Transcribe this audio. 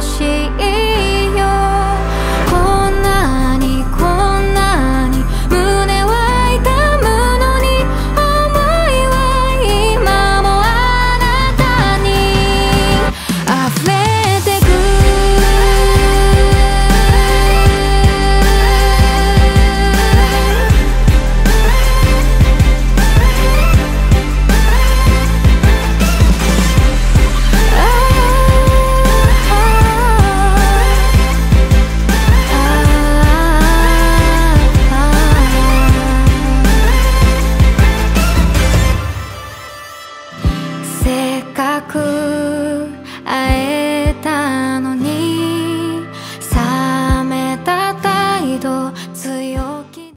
吸引せっかく会えたのに冷めた態度